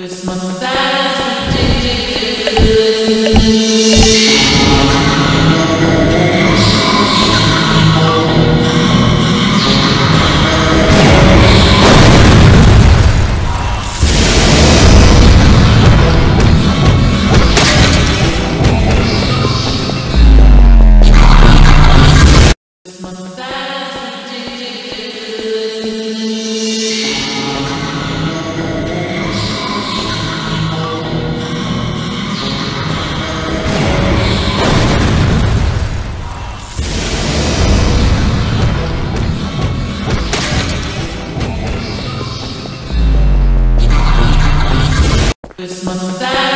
Christmas time.